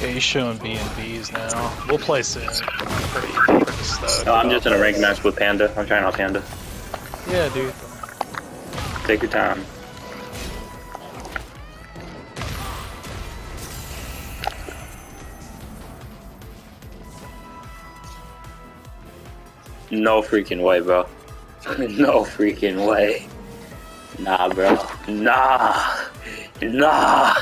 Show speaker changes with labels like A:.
A: Yeah, he's showing B and B's now. We'll play soon. I'm pretty, pretty.
B: No, I'm just in a ranked match with Panda. I'm trying out Panda.
A: Yeah, dude.
B: Take your time. No freaking way, bro. no freaking way. Nah, bro. Nah. Nah.